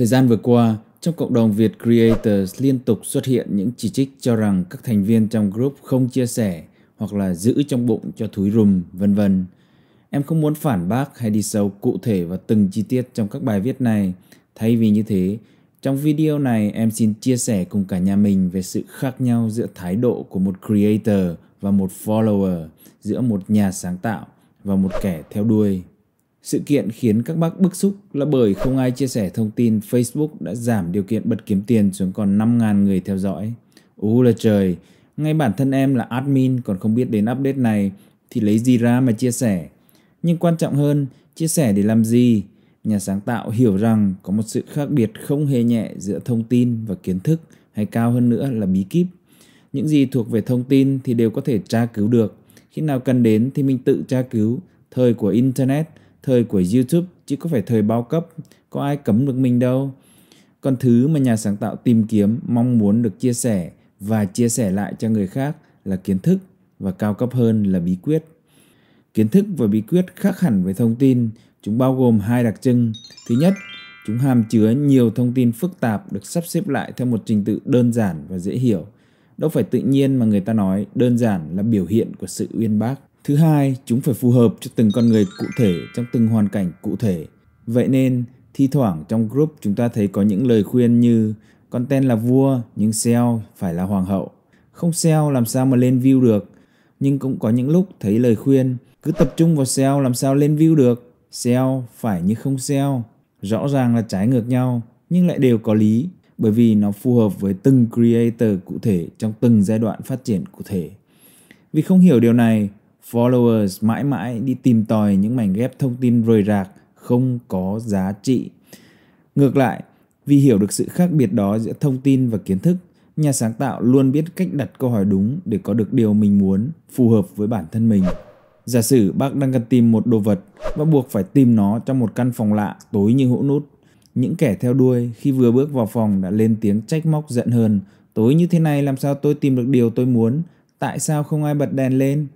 Thời gian vừa qua, trong cộng đồng Việt Creators liên tục xuất hiện những chỉ trích cho rằng các thành viên trong group không chia sẻ hoặc là giữ trong bụng cho thúi rùm, vân vân. Em không muốn phản bác hay đi sâu cụ thể vào từng chi tiết trong các bài viết này. Thay vì như thế, trong video này em xin chia sẻ cùng cả nhà mình về sự khác nhau giữa thái độ của một creator và một follower, giữa một nhà sáng tạo và một kẻ theo đuôi. Sự kiện khiến các bác bức xúc là bởi không ai chia sẻ thông tin Facebook đã giảm điều kiện bật kiếm tiền xuống còn 5.000 người theo dõi. Ú là trời, ngay bản thân em là admin còn không biết đến update này thì lấy gì ra mà chia sẻ. Nhưng quan trọng hơn, chia sẻ để làm gì? Nhà sáng tạo hiểu rằng có một sự khác biệt không hề nhẹ giữa thông tin và kiến thức hay cao hơn nữa là bí kíp. Những gì thuộc về thông tin thì đều có thể tra cứu được. Khi nào cần đến thì mình tự tra cứu. Thời của Internet – thời của YouTube chứ có phải thời bao cấp, có ai cấm được mình đâu. Còn thứ mà nhà sáng tạo tìm kiếm, mong muốn được chia sẻ và chia sẻ lại cho người khác là kiến thức và cao cấp hơn là bí quyết. Kiến thức và bí quyết khác hẳn với thông tin, chúng bao gồm hai đặc trưng. Thứ nhất, chúng hàm chứa nhiều thông tin phức tạp được sắp xếp lại theo một trình tự đơn giản và dễ hiểu. Đâu phải tự nhiên mà người ta nói đơn giản là biểu hiện của sự uyên bác. Thứ hai, chúng phải phù hợp cho từng con người cụ thể trong từng hoàn cảnh cụ thể. Vậy nên, thi thoảng trong group chúng ta thấy có những lời khuyên như con tên là vua nhưng SEO phải là hoàng hậu. Không SEO làm sao mà lên view được. Nhưng cũng có những lúc thấy lời khuyên cứ tập trung vào SEO làm sao lên view được. SEO phải như không SEO. Rõ ràng là trái ngược nhau nhưng lại đều có lý bởi vì nó phù hợp với từng creator cụ thể trong từng giai đoạn phát triển cụ thể. Vì không hiểu điều này followers mãi mãi đi tìm tòi những mảnh ghép thông tin rời rạc không có giá trị. Ngược lại, vì hiểu được sự khác biệt đó giữa thông tin và kiến thức, nhà sáng tạo luôn biết cách đặt câu hỏi đúng để có được điều mình muốn, phù hợp với bản thân mình. Giả sử bác đang cần tìm một đồ vật và buộc phải tìm nó trong một căn phòng lạ tối như hũ nút. Những kẻ theo đuôi khi vừa bước vào phòng đã lên tiếng trách móc giận hơn. Tối như thế này làm sao tôi tìm được điều tôi muốn? Tại sao không ai bật đèn lên?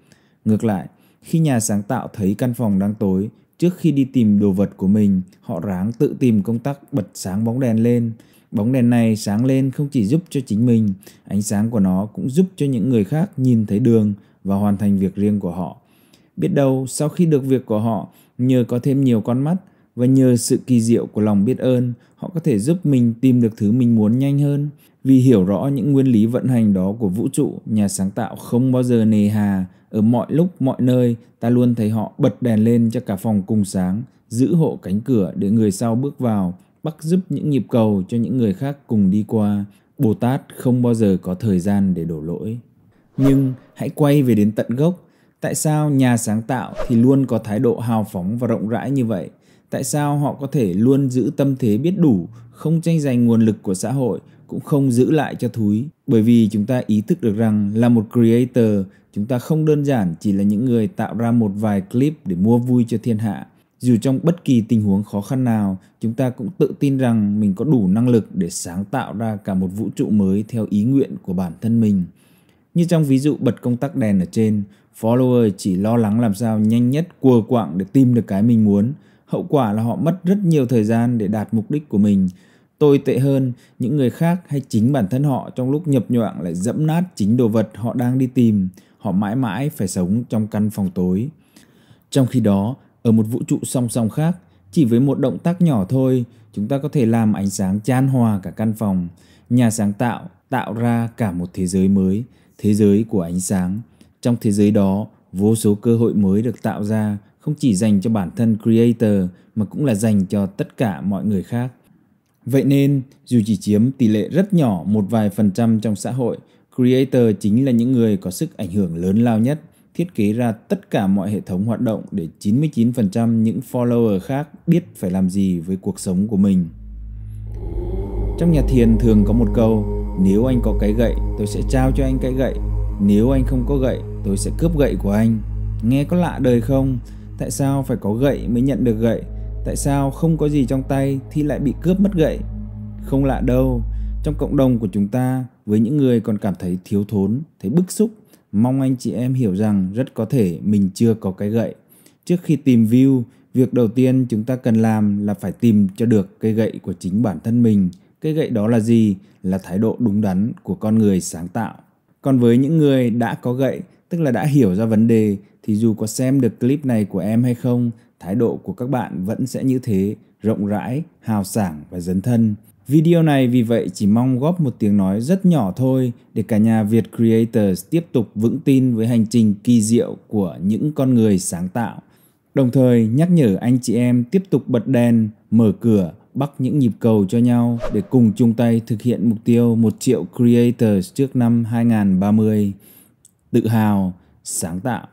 Ngược lại, khi nhà sáng tạo thấy căn phòng đang tối, trước khi đi tìm đồ vật của mình, họ ráng tự tìm công tắc bật sáng bóng đèn lên. Bóng đèn này sáng lên không chỉ giúp cho chính mình, ánh sáng của nó cũng giúp cho những người khác nhìn thấy đường và hoàn thành việc riêng của họ. Biết đâu sau khi được việc của họ, nhờ có thêm nhiều con mắt và nhờ sự kỳ diệu của lòng biết ơn, họ có thể giúp mình tìm được thứ mình muốn nhanh hơn. Vì hiểu rõ những nguyên lý vận hành đó của vũ trụ, nhà sáng tạo không bao giờ nề hà. Ở mọi lúc mọi nơi ta luôn thấy họ bật đèn lên cho cả phòng cùng sáng giữ hộ cánh cửa để người sau bước vào bắt giúp những nhịp cầu cho những người khác cùng đi qua. Bồ tát không bao giờ có thời gian để đổ lỗi. Nhưng hãy quay về đến tận gốc. Tại sao nhà sáng tạo thì luôn có thái độ hào phóng và rộng rãi như vậy? Tại sao họ có thể luôn giữ tâm thế biết đủ, không tranh giành nguồn lực của xã hội, cũng không giữ lại cho thúi? Bởi vì chúng ta ý thức được rằng là một creator, chúng ta không đơn giản chỉ là những người tạo ra một vài clip để mua vui cho thiên hạ. Dù trong bất kỳ tình huống khó khăn nào, chúng ta cũng tự tin rằng mình có đủ năng lực để sáng tạo ra cả một vũ trụ mới theo ý nguyện của bản thân mình. Như trong ví dụ bật công tắc đèn ở trên, follower chỉ lo lắng làm sao nhanh nhất cua quạng để tìm được cái mình muốn hậu quả là họ mất rất nhiều thời gian để đạt mục đích của mình Tồi tệ hơn, những người khác hay chính bản thân họ trong lúc nhập nhoạng lại dẫm nát chính đồ vật họ đang đi tìm. Họ mãi mãi phải sống trong căn phòng tối. Trong khi đó, ở một vũ trụ song song khác, chỉ với một động tác nhỏ thôi, chúng ta có thể làm ánh sáng chan hòa cả căn phòng. Nhà sáng tạo tạo ra cả một thế giới mới, thế giới của ánh sáng. Trong thế giới đó, vô số cơ hội mới được tạo ra, không chỉ dành cho bản thân creator mà cũng là dành cho tất cả mọi người khác. Vậy nên, dù chỉ chiếm tỷ lệ rất nhỏ một vài phần trăm trong xã hội, creator chính là những người có sức ảnh hưởng lớn lao nhất, thiết kế ra tất cả mọi hệ thống hoạt động để 99% những follower khác biết phải làm gì với cuộc sống của mình. Trong nhà thiền thường có một câu, nếu anh có cái gậy, tôi sẽ trao cho anh cái gậy. Nếu anh không có gậy, tôi sẽ cướp gậy của anh. Nghe có lạ đời không? Tại sao phải có gậy mới nhận được gậy? Tại sao không có gì trong tay thì lại bị cướp mất gậy? Không lạ đâu, trong cộng đồng của chúng ta với những người còn cảm thấy thiếu thốn, thấy bức xúc, mong anh chị em hiểu rằng rất có thể mình chưa có cái gậy. Trước khi tìm view, Việc đầu tiên chúng ta cần làm là phải tìm cho được cây gậy của chính bản thân mình. Cây gậy đó là gì? Là thái độ đúng đắn của con người sáng tạo. Còn với những người đã có gậy, tức là đã hiểu ra vấn đề thì dù có xem được clip này của em hay không, thái độ của các bạn vẫn sẽ như thế, rộng rãi, hào sảng và dấn thân. Video này vì vậy chỉ mong góp một tiếng nói rất nhỏ thôi để cả nhà Việt Creators tiếp tục vững tin với hành trình kỳ diệu của những con người sáng tạo. Đồng thời nhắc nhở anh chị em tiếp tục bật đèn, mở cửa, bắt những nhịp cầu cho nhau để cùng chung tay thực hiện mục tiêu 1 triệu creators trước năm 2030. Tự hào, sáng tạo.